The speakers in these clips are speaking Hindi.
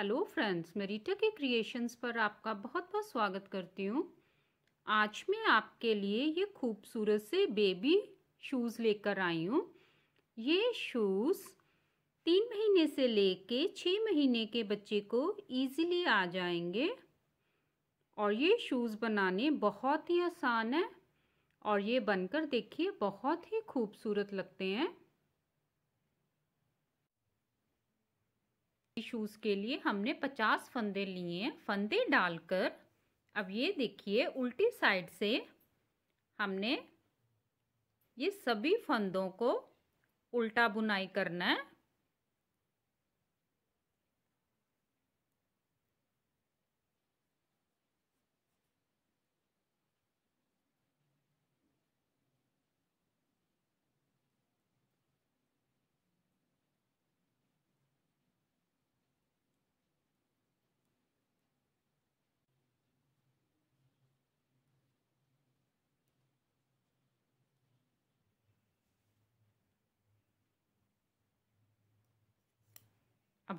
हेलो फ्रेंड्स मैं रीटा के क्रिएशंस पर आपका बहुत बहुत स्वागत करती हूँ। आज मैं आपके लिए ये खूबसूरत से बेबी शूज़ लेकर आई हूँ। ये शूज़ तीन महीने से लेके छः महीने के बच्चे को इजीली आ जाएँगे। और ये शूज़ बनाने बहुत ही आसान है। और ये बनकर देखिए बहुत ही खूबसूरत लगते हैं। शूज़ के लिए हमने पचास फंदे लिए हैं फंदे डालकर। अब ये देखिए, उल्टी साइड से हमने ये सभी फंदों को उल्टा बुनाई करना है।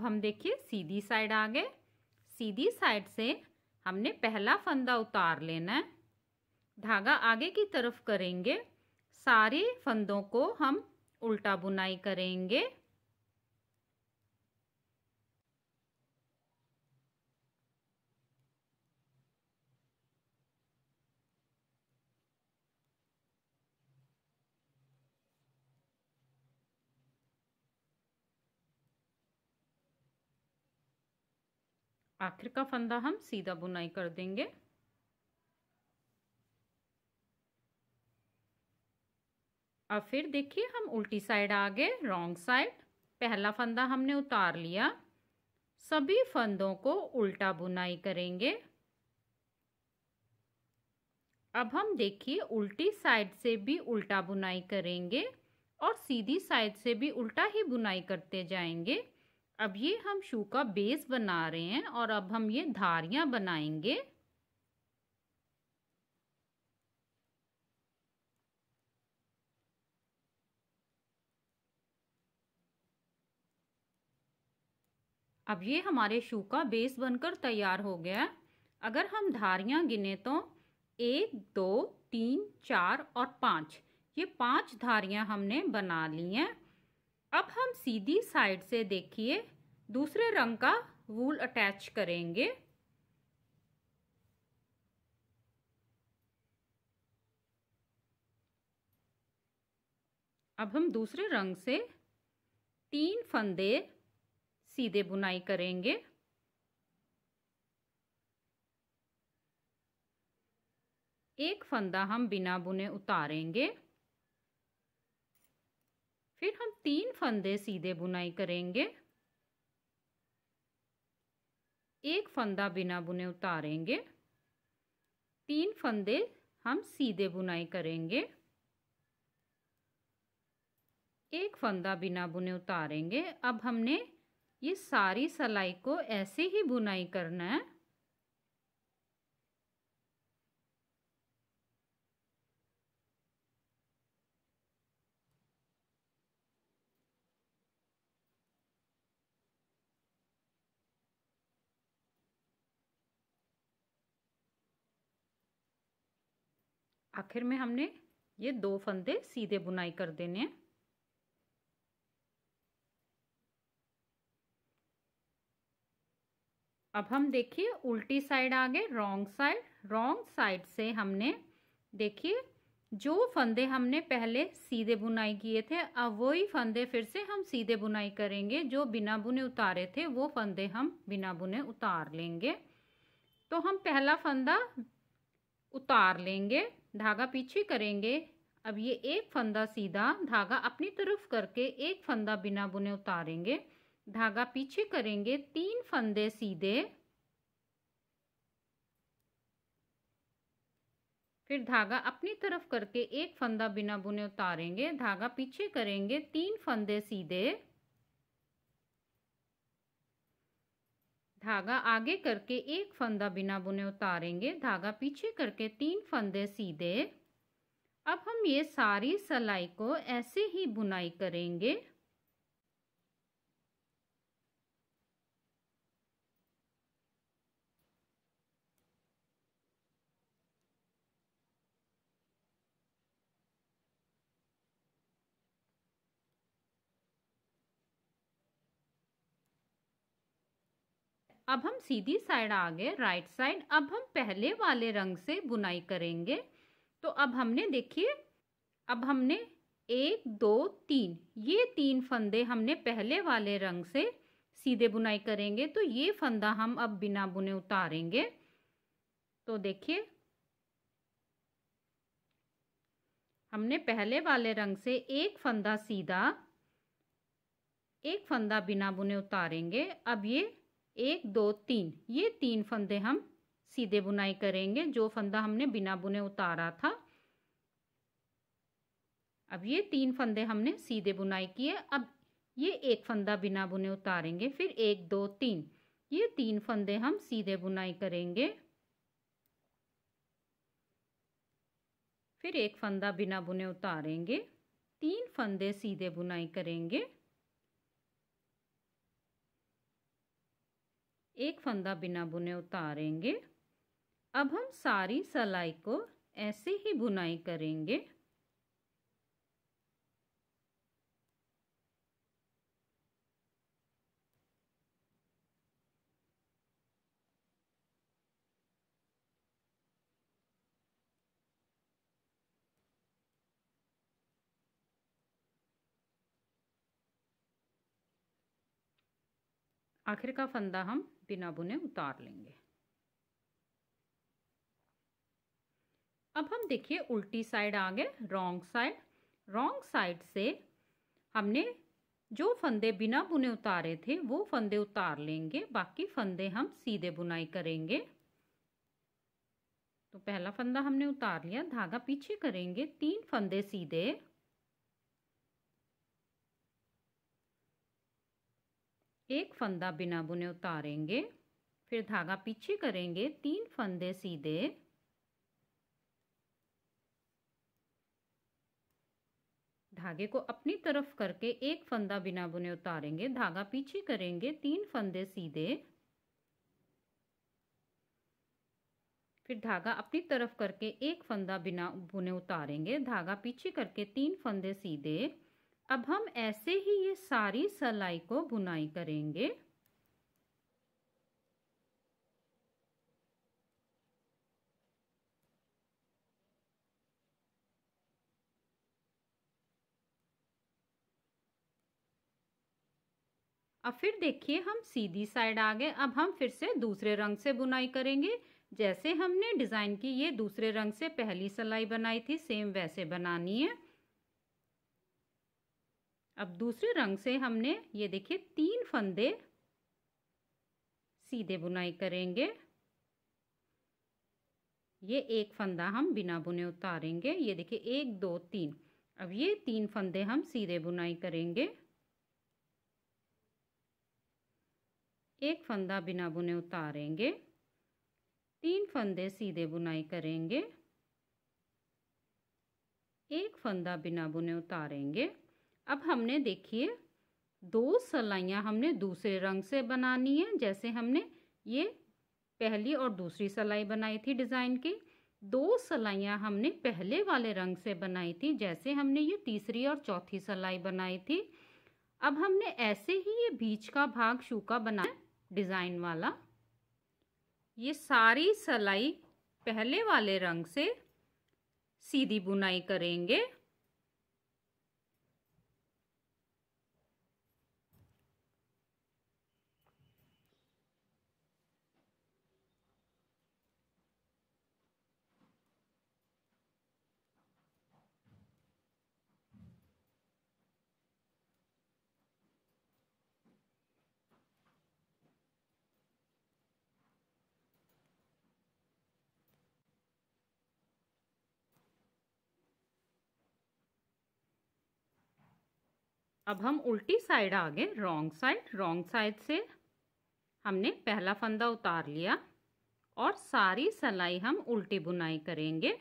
अब हम देखिए, सीधी साइड आ गए। सीधी साइड से हमने पहला फंदा उतार लेना है। धागा आगे की तरफ़ करेंगे। सारे फंदों को हम उल्टा बुनाई करेंगे। आखिर का फंदा हम सीधा बुनाई कर देंगे। अब फिर देखिए हम उल्टी साइड आ गए, रॉन्ग साइड। पहला फंदा हमने उतार लिया। सभी फंदों को उल्टा बुनाई करेंगे। अब हम देखिए उल्टी साइड से भी उल्टा बुनाई करेंगे और सीधी साइड से भी उल्टा ही बुनाई करते जाएँगे। अब ये हम शू का बेस बना रहे हैं और अब हम ये धारियाँ बनाएँगे। अब ये हमारे शू का बेस बनकर तैयार हो गया। अगर हम धारियाँ गिने तो एक, दो, तीन, चार और पाँच। ये पाँच धारियाँ हमने बना ली हैं। अब हम सीधी साइड से देखिए, दूसरे रंग का वूल अटैच करेंगे। अब हम दूसरे रंग से तीन फंदे सीधे बुनाई करेंगे। एक फंदा हम बिना बुने उतारेंगे। फिर हम तीन फंदे सीधे बुनाई करेंगे। एक फंदा बिना बुने उतारेंगे। तीन फंदे हम सीधे बुनाई करेंगे। एक फंदा बिना बुने उतारेंगे। अब हमने ये सारी सलाई को ऐसे ही बुनाई करना है। आखिर में हमने ये दो फंदे सीधे बुनाई कर देने हैं। अब हम देखिए उल्टी साइड आ गए, रॉन्ग साइड। रॉन्ग साइड से हमने देखिए जो फंदे हमने पहले सीधे बुनाई किए थे, अब वही फंदे फिर से हम सीधे बुनाई करेंगे। जो बिना बुने उतारे थे, वो फंदे हम बिना बुने उतार लेंगे। तो हम पहला फंदा उतार लेंगे। धागा पीछे करेंगे। अब ये एक फंदा सीधा धागा अपनी तरफ़ करके एक फंदा बिना बुने उतारेंगे। धागा पीछे करेंगे तीन फंदे सीधे। फिर धागा अपनी तरफ़ करके एक फंदा बिना बुने उतारेंगे। धागा पीछे करेंगे तीन फंदे सीधे। धागा आगे करके एक फंदा बिना बुने उतारेंगे। धागा पीछे करके तीन फंदे सीधे। अब हम ये सारी सलाई को ऐसे ही बुनाई करेंगे। अब हम सीधी साइड आ गए राइट साइड अब हम पहले वाले रंग से बुनाई करेंगे। तो अब हमने देखिए, अब हमने एक, दो, तीन, ये तीन फंदे हमने पहले वाले रंग से सीधे बुनाई करेंगे। तो ये फंदा हम अब बिना बुने उतारेंगे। तो देखिए, हमने पहले वाले रंग से एक फंदा सीधा, एक फंदा बिना बुने उतारेंगे। अब ये एक, दो, तीन। ये तीन फंदे हम सीधे बुनाई करेंगे, जो फंदा हमने बिना बुने उतारा था। अब ये तीन फंदे हमने सीधे बुनाई किए। अब ये एक फंदा बिना बुने उतारेंगे, फिर एक, दो, तीन। ये तीन फंदे हम सीधे बुनाई करेंगे। फिर एक फंदा बिना बुने उतारेंगे। तीन फंदे सीधे बुनाई करेंगे। एक फंदा बिना बुने उतारेंगे। अब हम सारी सलाई को ऐसे ही बुनाई करेंगे। आखिर का फंदा हम बिना बुने उतार लेंगे। अब हम देखिए उल्टी साइड आ गए, रॉन्ग साइड। रॉन्ग साइड से हमने जो फंदे बिना बुने उतारे थे, वो फंदे उतार लेंगे। बाकी फंदे हम सीधे बुनाई करेंगे। तो पहला फंदा हमने उतार लिया, धागा पीछे करेंगे, तीन फंदे सीधे। एक फंदा बिना बुने उतारेंगे, फिर धागा पीछे करेंगे, तीन फंदे सीधे। धागे को अपनी तरफ़ करके एक फंदा बिना बुने उतारेंगे, धागा पीछे करेंगे, तीन फंदे सीधे। फिर धागा अपनी तरफ़ करके एक फंदा बिना बुने उतारेंगे, धागा पीछे करके तीन फंदे सीधे। अब हम ऐसे ही ये सारी सलाई को बुनाई करेंगे। अब फिर देखिए हम सीधी साइड आ गए। अब हम फिर से दूसरे रंग से बुनाई करेंगे। जैसे हमने डिज़ाइन की, ये दूसरे रंग से पहली सलाई बनाई थी, सेम वैसे बनानी है। अब दूसरे रंग से हमने ये देखिए, तीन फंदे सीधे बुनाई करेंगे। ये एक फंदा हम बिना बुने उतारेंगे। ये देखिए, एक, दो, तीन। अब ये तीन फंदे हम सीधे बुनाई करेंगे। एक फंदा बिना बुने उतारेंगे। तीन फंदे सीधे बुनाई करेंगे। एक फंदा बिना बुने उतारेंगे। अब हमने देखिए, दो सलाइयाँ हमने दूसरे रंग से बनानी है। जैसे हमने ये पहली और दूसरी सलाई बनाई थी डिज़ाइन की, दो सलाइयाँ हमने पहले वाले रंग से बनाई थी। जैसे हमने ये तीसरी और चौथी सलाई बनाई थी। अब हमने ऐसे ही ये बीच का भाग शू का बनाया, डिज़ाइन वाला। ये सारी सलाई पहले वाले रंग से सीधी बुनाई करेंगे। अब हम उल्टी साइड आ गए रॉन्ग साइड रॉन्ग साइड से। हमने पहला फंदा उतार लिया और सारी सलाई हम उल्टी बुनाई करेंगे।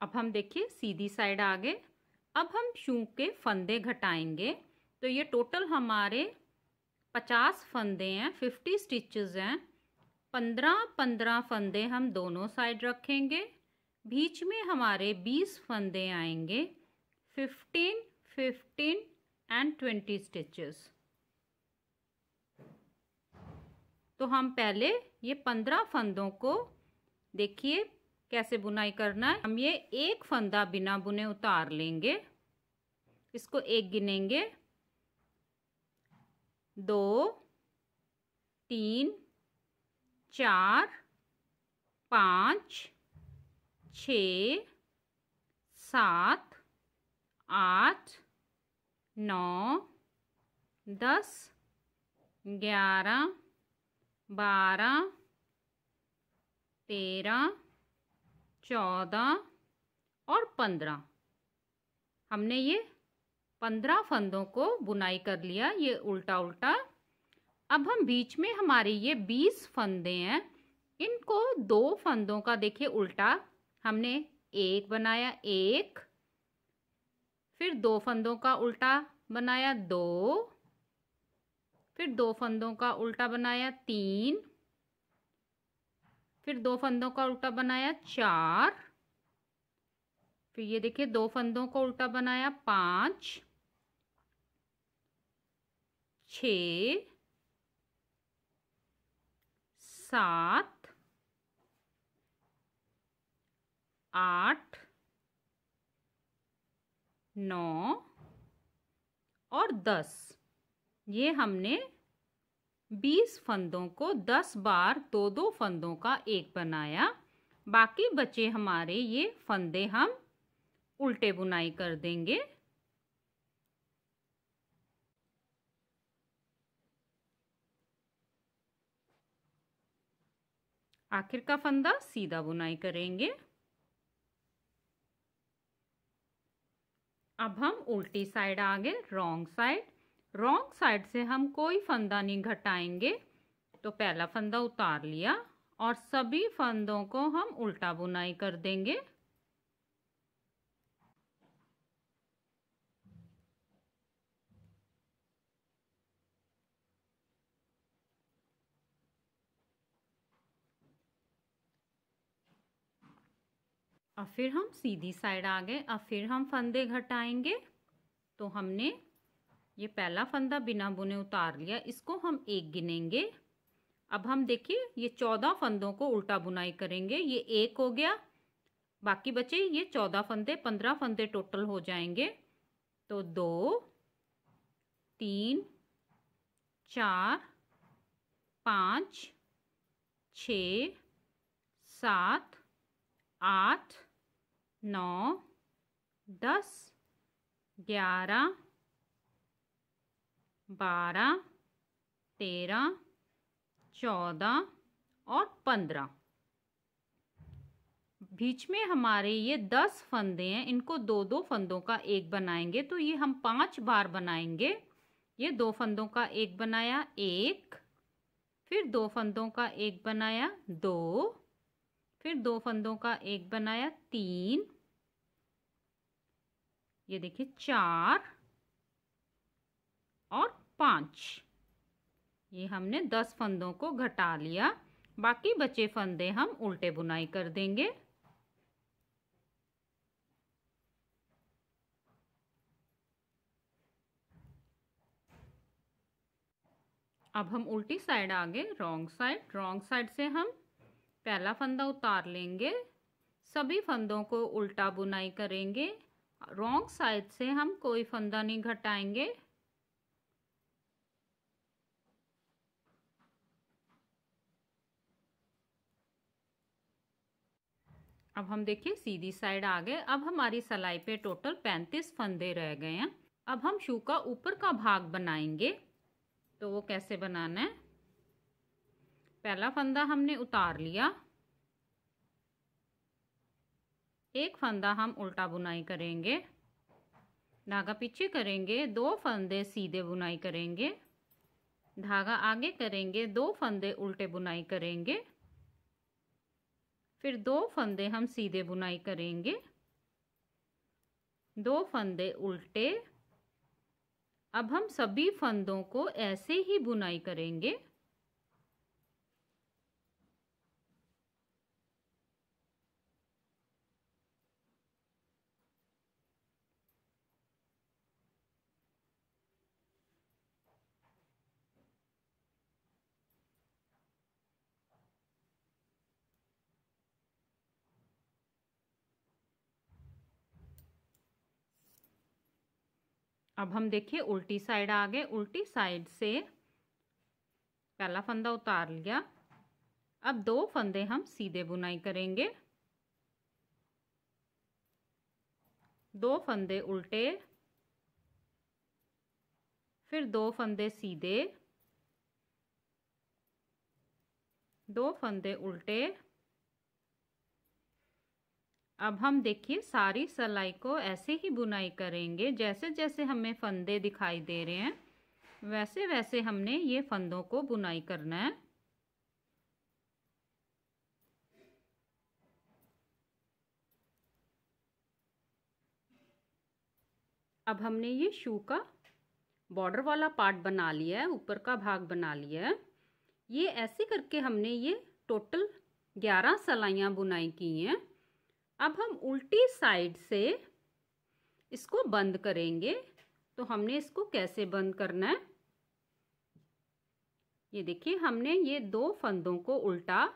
अब हम देखिए, सीधी साइड आ गए। अब हम शू के फंदे घटाएँगे तो ये टोटल हमारे पचास फंदे हैं फिफ्टी स्टिचेस हैं। पंद्रह पंद्रह फंदे हम दोनों साइड रखेंगे। बीच में हमारे बीस फंदे आएँगे fifteen fifteen and twenty stitches तो हम पहले ये पंद्रह फंदों को देखिए कैसे बुनाई करना है? हम ये एक फंदा बिना बुने उतार लेंगे। इसको एक गिनेंगे। दो, तीन, चार, पाँच, छ, सात, आठ, नौ, दस, ग्यारह, बारह, तेरह चौदह और पंद्रह। हमने ये पंद्रह फंदों को बुनाई कर लिया, ये उल्टा उल्टा अब हम बीच में हमारे ये बीस फंदे हैं, इनको दो फंदों का देखिए उल्टा। हमने एक बनाया एक, फिर दो फंदों का उल्टा बनाया दो, फिर दो फंदों का उल्टा बनाया तीन फिर दो फंदों का उल्टा बनाया चार। फिर ये देखिए, दो फंदों का उल्टा बनाया पाँच। छ। सात। आठ। नौ। और दस। ये हमने बीस फंदों को दस बार दो दो फंदों का एक बनाया। बाकी बचे हमारे ये फंदे हम उल्टे बुनाई कर देंगे। आखिर का फंदा सीधा बुनाई करेंगे। अब हम उल्टी साइड आ गए, रॉन्ग साइड। रॉन्ग साइड से हम कोई फंदा नहीं घटाएँगे। तो पहला फंदा उतार लिया और सभी फंदों को हम उल्टा बुनाई कर देंगे। अब फिर हम सीधी साइड आ गए। अब फिर हम फंदे घटाएँगे। तो हमने ये पहला फंदा बिना बुने उतार लिया, इसको हम एक गिनेंगे। अब हम देखिए, ये चौदह फंदों को उल्टा बुनाई करेंगे, ये एक हो गया। बाकी बचे, ये चौदह फंदे, पंद्रह फंदे टोटल हो जाएँगे। तो दो, तीन, चार, पाँच, छ, सात, आठ, नौ, दस, ग्यारह बारह, तेरह, चौदह और पंद्रह। बीच में हमारे ये दस फंदे हैं, इनको दो दो फंदों का एक बनाएँगे तो ये हम पाँच बार बनाएँगे। ये दो फंदों का एक बनाया एक, फिर दो फंदों का एक बनाया दो, फिर दो फंदों का एक बनाया तीन। ये देखिए, चार और पाँच। ये हमने दस फंदों को घटा लिया। बाकी बचे फंदे हम उल्टे बुनाई कर देंगे। अब हम उल्टी साइड आ गए रॉन्ग साइड। रॉन्ग साइड से हम पहला फंदा उतार लेंगे। सभी फंदों को उल्टा बुनाई करेंगे। रॉन्ग साइड से हम कोई फंदा नहीं घटाएँगे। अब हम देखिए सीधी साइड आ गए। अब हमारी सलाई पे टोटल पैंतीस फंदे रह गए हैं। अब हम शू का ऊपर का भाग बनाएँगे। तो वो कैसे बनाना है? पहला फंदा हमने उतार लिया। एक फंदा हम उल्टा बुनाई करेंगे। धागा पीछे करेंगे, दो फंदे सीधे बुनाई करेंगे। धागा आगे करेंगे, दो फंदे उल्टे बुनाई करेंगे। फिर दो फंदे हम सीधे बुनाई करेंगे। दो फंदे उल्टे। अब हम सभी फंदों को ऐसे ही बुनाई करेंगे। अब हम देखिए उल्टी साइड आ गए, उल्टी साइड से पहला फंदा उतार लिया। अब दो फंदे हम सीधे बुनाई करेंगे। दो फंदे उल्टे, फिर दो फंदे सीधे, दो फंदे उल्टे अब हम देखिए, सारी सिलाई को ऐसे ही बुनाई करेंगे जैसे जैसे हमें फंदे दिखाई दे रहे हैं वैसे वैसे हमने ये फंदों को बुनाई करना है। अब हमने ये शू का बॉर्डर वाला पार्ट बना लिया है, ऊपर का भाग बना लिया है। ये ऐसे करके हमने ये टोटल ग्यारह सलाइयाँ बुनाई की हैं। अब हम उल्टी साइड से इसको बंद करेंगे। तो हमने इसको कैसे बंद करना है? ये देखिए, हमने ये दो फंदों को उल्टा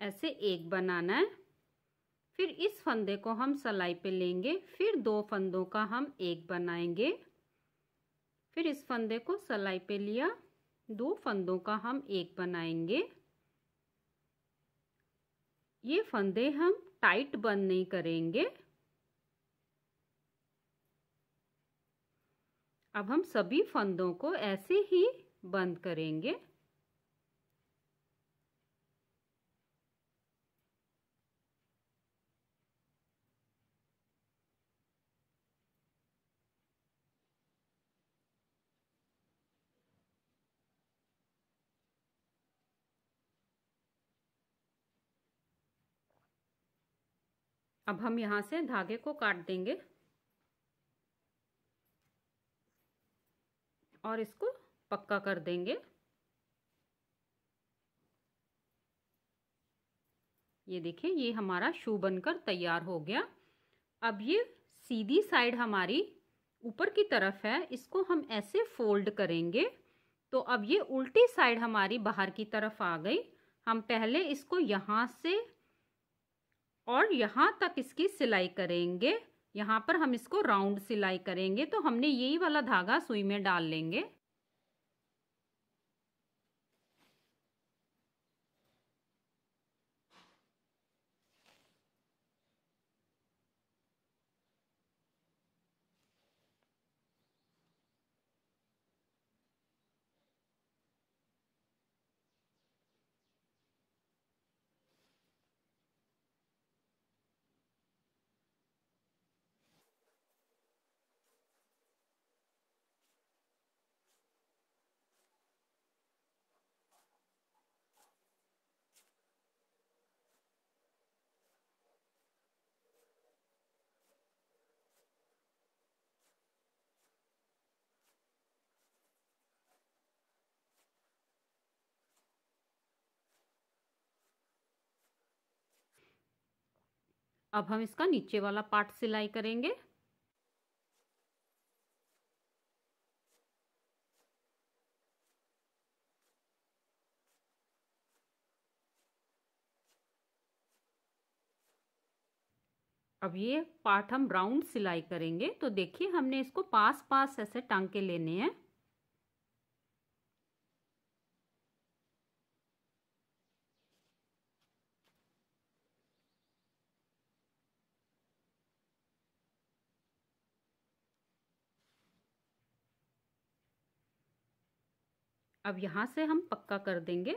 ऐसे एक बनाना है। फिर इस फंदे को हम सलाई पे लेंगे, फिर दो फंदों का हम एक बनाएँगे। फिर इस फंदे को सलाई पे लिया, दो फंदों का हम एक बनाएँगे। ये फंदे हम टाइट बंद नहीं करेंगे। अब हम सभी फंदों को ऐसे ही बंद करेंगे। अब हम यहाँ से धागे को काट देंगे और इसको पक्का कर देंगे। ये देखिए ये हमारा शू बनकर तैयार हो गया। अब ये सीधी साइड हमारी ऊपर की तरफ़ है, इसको हम ऐसे फोल्ड करेंगे। तो अब ये उल्टी साइड हमारी बाहर की तरफ़ आ गई। हम पहले इसको यहाँ से और यहाँ तक इसकी सिलाई करेंगे। यहाँ पर हम इसको राउंड सिलाई करेंगे तो हमने यही वाला धागा सुई में डाल लेंगे। अब हम इसका नीचे वाला पार्ट सिलाई करेंगे। अब ये पार्ट हम राउंड सिलाई करेंगे। तो देखिए, हमने इसको पास पास ऐसे टांके लेने हैं। अब यहाँ से हम पक्का कर देंगे।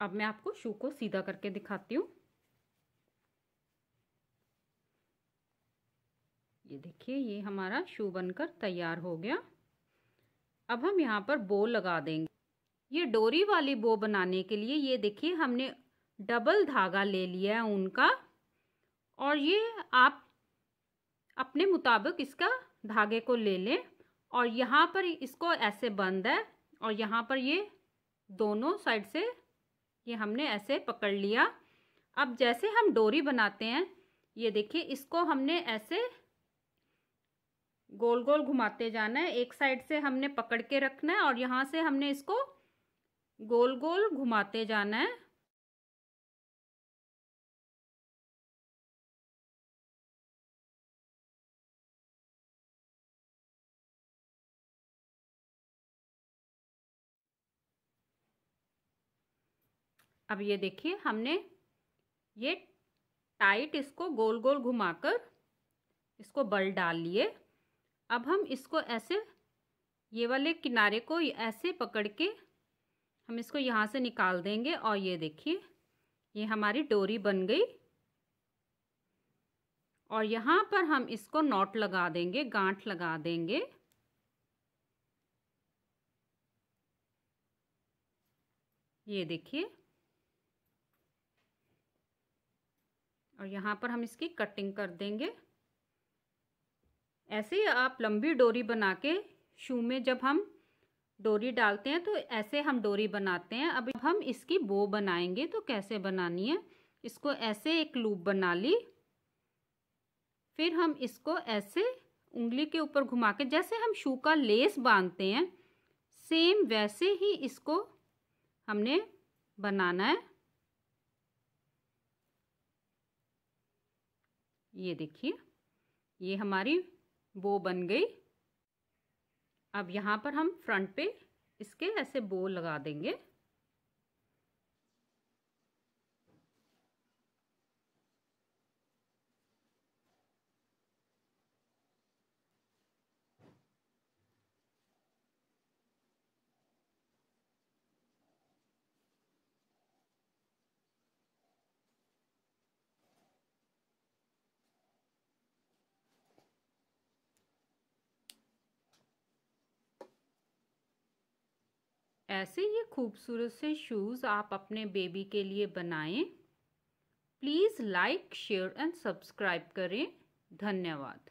अब मैं आपको शू को सीधा करके दिखाती हूँ। ये देखिए, ये हमारा शू बनकर तैयार हो गया। अब हम यहाँ पर बो लगा देंगे। ये डोरी वाली बो बनाने के लिए ये देखिए, हमने डबल धागा ले लिया है उनका। और ये आप अपने मुताबिक इसका धागे को ले लें। और यहाँ पर इसको ऐसे बंद है और यहाँ पर ये दोनों साइड से ये हमने ऐसे पकड़ लिया। अब जैसे हम डोरी बनाते हैं, ये देखिए, इसको हमने ऐसे गोल गोल घुमाते जाना है। एक साइड से हमने पकड़ के रखना है और यहाँ से हमने इसको गोल गोल घुमाते जाना है। अब ये देखिए, हमने ये टाइट इसको गोल गोल घुमाकर इसको बल डाल लिए। अब हम इसको ऐसे, ये वाले किनारे को ऐसे पकड़ के हम इसको यहाँ से निकाल देंगे और ये देखिए, ये हमारी डोरी बन गई। और यहाँ पर हम इसको नॉट लगा देंगे, गांठ लगा देंगे। ये देखिए। और यहाँ पर हम इसकी कटिंग कर देंगे। ऐसे ही आप लंबी डोरी बना के शू में जब हम डोरी डालते हैं तो ऐसे हम डोरी बनाते हैं। अब हम इसकी बो बनाएँगे तो कैसे बनानी है? इसको ऐसे एक लूप बना ली। फिर हम इसको ऐसे उंगली के ऊपर घुमा के, जैसे हम शू का लेस बांधते हैं, सेम वैसे ही इसको हमने बनाना है। ये देखिए, ये हमारी बो बन गई। अब यहाँ पर हम फ्रंट पे इसके ऐसे बो लगा देंगे। ऐसे ये खूबसूरत से शूज़ आप अपने बेबी के लिए बनाएँ। Please like share and subscribe करें। धन्यवाद।